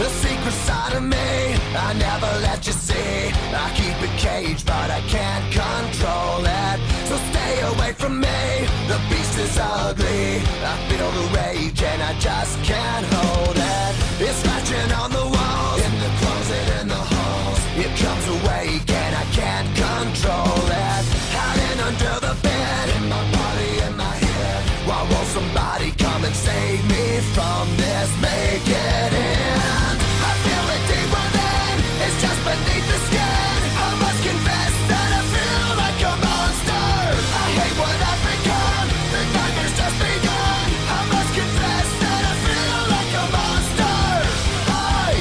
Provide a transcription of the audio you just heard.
The secret side of me I never let you see. I keep it caged but I can't control it. So stay away from me The beast is ugly. I feel the rage and I just can't hold it. It's scratching on the walls In the closet in the halls. It comes awake